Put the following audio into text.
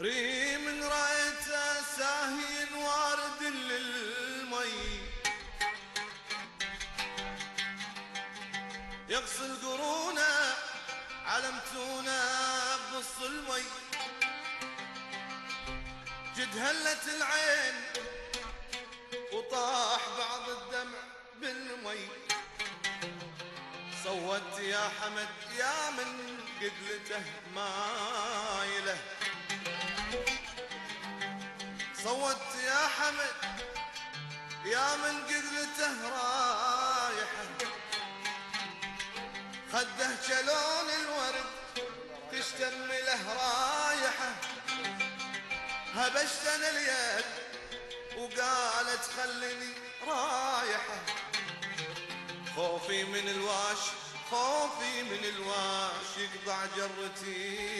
ريم رايته ساهي وارد للمي. يغسل قرونة علمتونا بنص المي. جد هلت العين وطاح بعض الدمع بالمي. صوت يا حمد يا من قدلته مايله صوت يا حمد يا من قدلته رايحه خده شلون الورد تشتم له رايحه هبشت أنا اليد وقالت خلني رايحه خوفي من الواش خوفي من الواش يقطع جرتي.